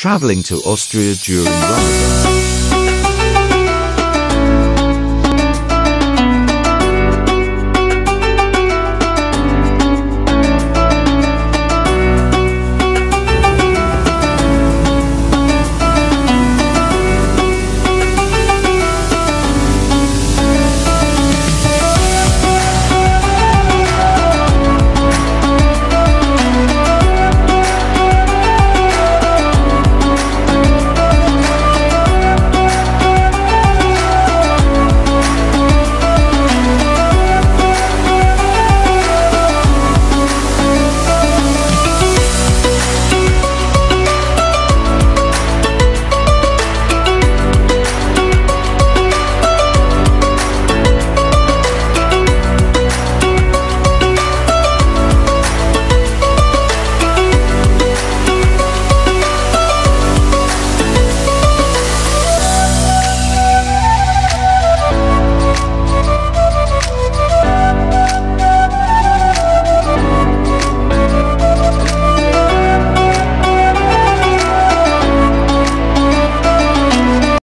traveling to Austria during Ramadan.